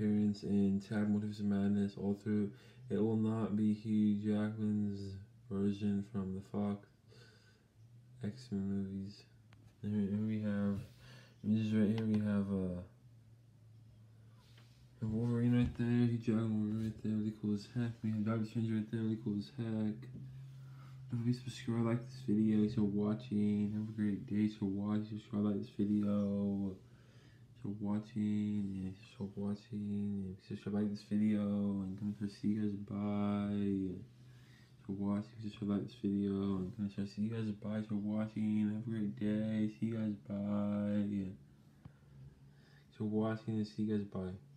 appearance in the Multiverse of Madness, although it will not be Hugh Jackman's from the Fox X Men movies. Here we have, just right here we have uh, Wolverine right there, Jackman Wolverine right there, really cool as heck. We have Doctor Strange right there, really cool as heck. Don't forget to subscribe, like this video, if you're watching. Have a great day, if you're watching, subscribe, like this video. If watching, if you're watching, subscribe, like this video, and come to see you guys, bye. You're watching, like this video, and come to see you guys, bye. for watching, have a great day, see you guys, bye. If you're watching, see you guys, bye.